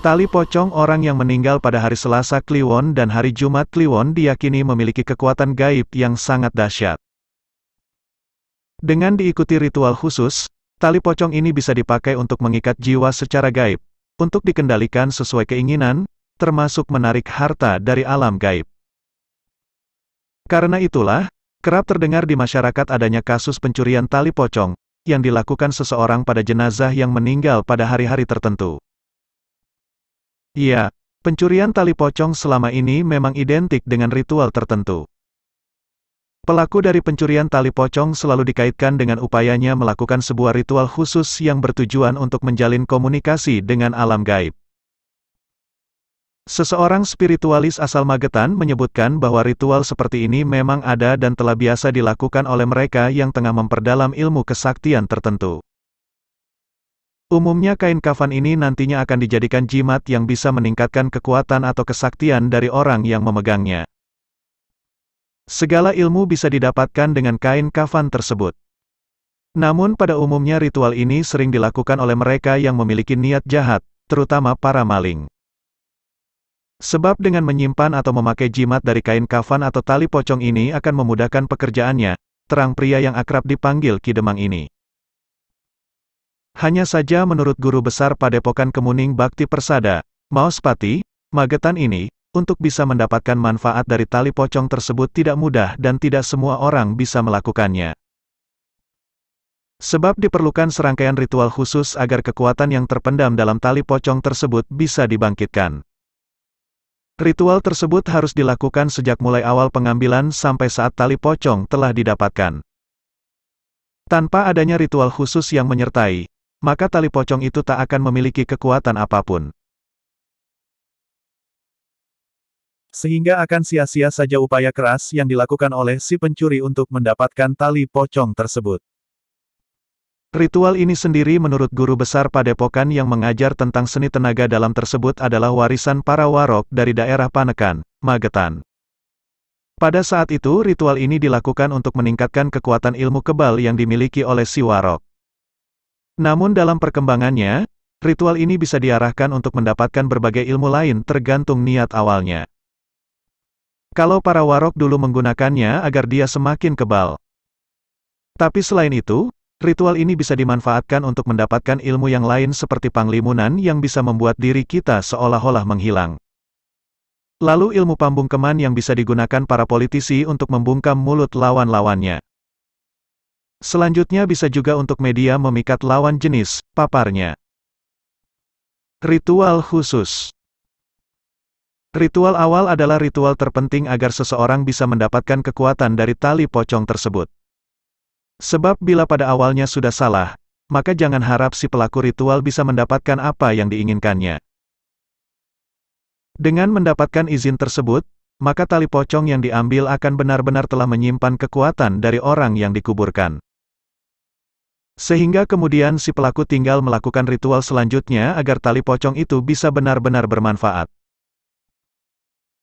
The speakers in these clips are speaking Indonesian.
Tali pocong orang yang meninggal pada hari Selasa Kliwon dan hari Jumat Kliwon diyakini memiliki kekuatan gaib yang sangat dahsyat. Dengan diikuti ritual khusus, tali pocong ini bisa dipakai untuk mengikat jiwa secara gaib, untuk dikendalikan sesuai keinginan, termasuk menarik harta dari alam gaib. Karena itulah, kerap terdengar di masyarakat adanya kasus pencurian tali pocong, yang dilakukan seseorang pada jenazah yang meninggal pada hari-hari tertentu. Iya, pencurian tali pocong selama ini memang identik dengan ritual tertentu. Pelaku dari pencurian tali pocong selalu dikaitkan dengan upayanya melakukan sebuah ritual khusus yang bertujuan untuk menjalin komunikasi dengan alam gaib. Seseorang spiritualis asal Magetan menyebutkan bahwa ritual seperti ini memang ada dan telah biasa dilakukan oleh mereka yang tengah memperdalam ilmu kesaktian tertentu. Umumnya kain kafan ini nantinya akan dijadikan jimat yang bisa meningkatkan kekuatan atau kesaktian dari orang yang memegangnya. Segala ilmu bisa didapatkan dengan kain kafan tersebut. Namun pada umumnya ritual ini sering dilakukan oleh mereka yang memiliki niat jahat, terutama para maling. Sebab dengan menyimpan atau memakai jimat dari kain kafan atau tali pocong ini akan memudahkan pekerjaannya, terang pria yang akrab dipanggil Kidemang ini. Hanya saja menurut guru besar Padepokan Kemuning Bakti Persada, Maospati, Magetan ini, untuk bisa mendapatkan manfaat dari tali pocong tersebut tidak mudah dan tidak semua orang bisa melakukannya. Sebab diperlukan serangkaian ritual khusus agar kekuatan yang terpendam dalam tali pocong tersebut bisa dibangkitkan. Ritual tersebut harus dilakukan sejak mulai awal pengambilan sampai saat tali pocong telah didapatkan. Tanpa adanya ritual khusus yang menyertai, maka tali pocong itu tak akan memiliki kekuatan apa pun. Sehingga akan sia-sia saja upaya keras yang dilakukan oleh si pencuri untuk mendapatkan tali pocong tersebut. Ritual ini sendiri menurut guru besar Padepokan yang mengajar tentang seni tenaga dalam tersebut adalah warisan para warok dari daerah Panekan, Magetan. Pada saat itu ritual ini dilakukan untuk meningkatkan kekuatan ilmu kebal yang dimiliki oleh si warok. Namun dalam perkembangannya, ritual ini bisa diarahkan untuk mendapatkan berbagai ilmu lain tergantung niat awalnya. Kalau para warok dulu menggunakannya agar dia semakin kebal. Tapi selain itu, ritual ini bisa dimanfaatkan untuk mendapatkan ilmu yang lain seperti panglimunan yang bisa membuat diri kita seolah-olah menghilang. Lalu ilmu pambungkeman yang bisa digunakan para politisi untuk membungkam mulut lawan-lawannya. Selanjutnya bisa juga untuk media memikat lawan jenis, paparnya. Ritual khusus Ritual awal adalah ritual terpenting agar seseorang bisa mendapatkan kekuatan dari tali pocong tersebut. Sebab bila pada awalnya sudah salah, maka jangan harap si pelaku ritual bisa mendapatkan apa yang diinginkannya. Dengan mendapatkan izin tersebut, maka tali pocong yang diambil akan benar-benar telah menyimpan kekuatan dari orang yang dikuburkan. Sehingga kemudian si pelaku tinggal melakukan ritual selanjutnya agar tali pocong itu bisa benar-benar bermanfaat.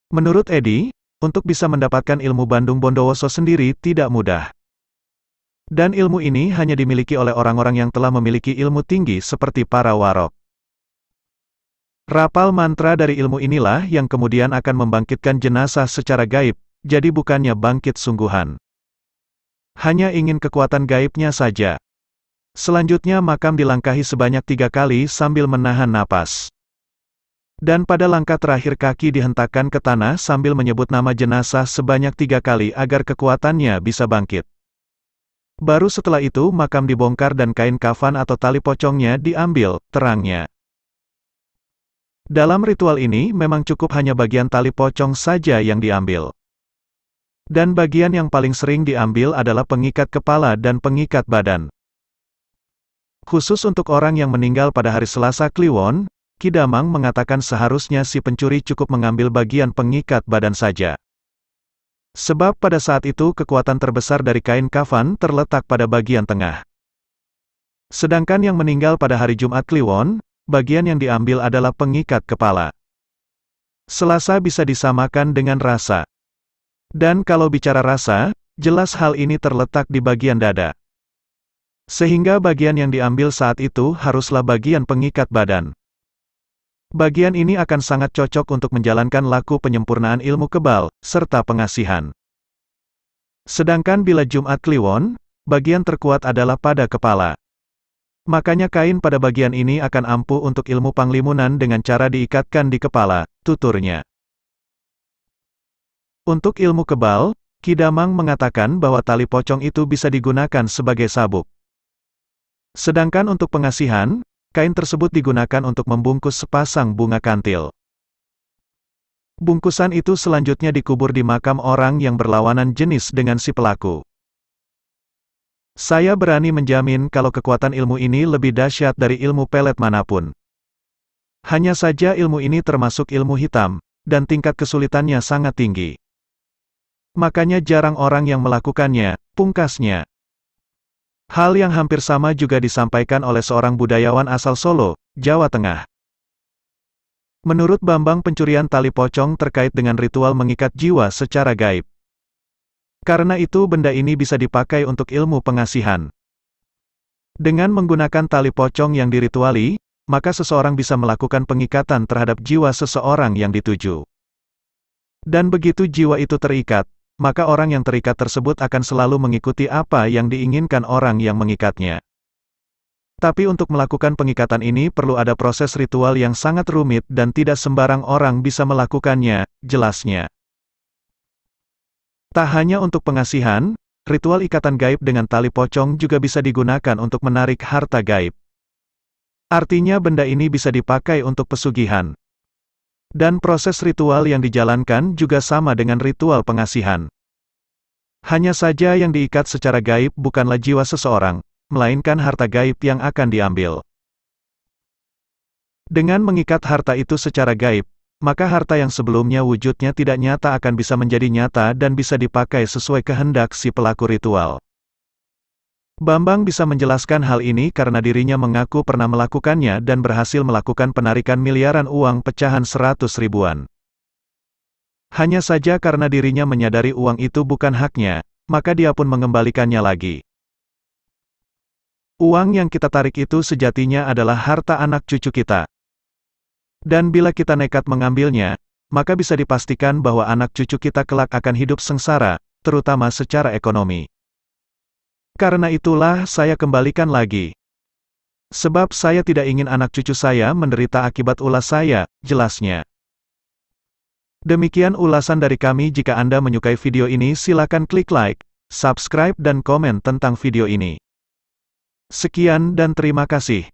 Menurut Edi, untuk bisa mendapatkan ilmu Bandung Bondowoso sendiri tidak mudah. Dan ilmu ini hanya dimiliki oleh orang-orang yang telah memiliki ilmu tinggi seperti para warok. Rapal mantra dari ilmu inilah yang kemudian akan membangkitkan jenazah secara gaib, jadi bukannya bangkit sungguhan. Hanya ingin kekuatan gaibnya saja. Selanjutnya makam dilangkahi sebanyak tiga kali sambil menahan napas. Dan pada langkah terakhir kaki dihentakkan ke tanah sambil menyebut nama jenazah sebanyak tiga kali agar kekuatannya bisa bangkit. Baru setelah itu makam dibongkar dan kain kafan atau tali pocongnya diambil, terangnya. Dalam ritual ini memang cukup hanya bagian tali pocong saja yang diambil. Dan bagian yang paling sering diambil adalah pengikat kepala dan pengikat badan. Khusus untuk orang yang meninggal pada hari Selasa Kliwon, Kidamang mengatakan seharusnya si pencuri cukup mengambil bagian pengikat badan saja. Sebab pada saat itu kekuatan terbesar dari kain kafan terletak pada bagian tengah. Sedangkan yang meninggal pada hari Jumat Kliwon, bagian yang diambil adalah pengikat kepala. Selasa bisa disamakan dengan rasa. Dan kalau bicara rasa, jelas hal ini terletak di bagian dada. Sehingga bagian yang diambil saat itu haruslah bagian pengikat badan. Bagian ini akan sangat cocok untuk menjalankan laku penyempurnaan ilmu kebal, serta pengasihan. Sedangkan bila Jumat Kliwon, bagian terkuat adalah pada kepala. Makanya kain pada bagian ini akan ampuh untuk ilmu panglimunan dengan cara diikatkan di kepala, tuturnya. Untuk ilmu kebal, Kidamang mengatakan bahwa tali pocong itu bisa digunakan sebagai sabuk. Sedangkan untuk pengasihan, kain tersebut digunakan untuk membungkus sepasang bunga kantil. Bungkusan itu selanjutnya dikubur di makam orang yang berlawanan jenis dengan si pelaku. Saya berani menjamin kalau kekuatan ilmu ini lebih dahsyat dari ilmu pelet mana pun. Hanya saja ilmu ini termasuk ilmu hitam, dan tingkat kesulitannya sangat tinggi. Makanya jarang orang yang melakukannya, pungkasnya. Hal yang hampir sama juga disampaikan oleh seorang budayawan asal Solo, Jawa Tengah. Menurut Bambang pencurian tali pocong terkait dengan ritual mengikat jiwa secara gaib. Karena itu benda ini bisa dipakai untuk ilmu pengasihan. Dengan menggunakan tali pocong yang dirituali, maka seseorang bisa melakukan pengikatan terhadap jiwa seseorang yang dituju. Dan begitu jiwa itu terikat, maka orang yang terikat tersebut akan selalu mengikuti apa yang diinginkan orang yang mengikatnya. Tapi untuk melakukan pengikatan ini perlu ada proses ritual yang sangat rumit dan tidak sembarang orang bisa melakukannya, jelasnya. Tak hanya untuk pengasihan, ritual ikatan gaib dengan tali pocong juga bisa digunakan untuk menarik harta gaib. Artinya benda ini bisa dipakai untuk pesugihan. Dan proses ritual yang dijalankan juga sama dengan ritual pengasihan. Hanya saja yang diikat secara gaib bukanlah jiwa seseorang, melainkan harta gaib yang akan diambil. Dengan mengikat harta itu secara gaib, maka harta yang sebelumnya wujudnya tidak nyata akan bisa menjadi nyata dan bisa dipakai sesuai kehendak si pelaku ritual. Bambang bisa menjelaskan hal ini karena dirinya mengaku pernah melakukannya dan berhasil melakukan penarikan miliaran uang pecahan seratus ribuan. Hanya saja karena dirinya menyadari uang itu bukan haknya, maka dia pun mengembalikannya lagi. Uang yang kita tarik itu sejatinya adalah harta anak cucu kita. Dan bila kita nekat mengambilnya, maka bisa dipastikan bahwa anak cucu kita kelak akan hidup sengsara, terutama secara ekonomi. Karena itulah saya kembalikan lagi. Sebab saya tidak ingin anak cucu saya menderita akibat ulas saya, jelasnya. Demikian ulasan dari kami jika Anda menyukai video ini silakan klik like, subscribe dan komen tentang video ini. Sekian dan terima kasih.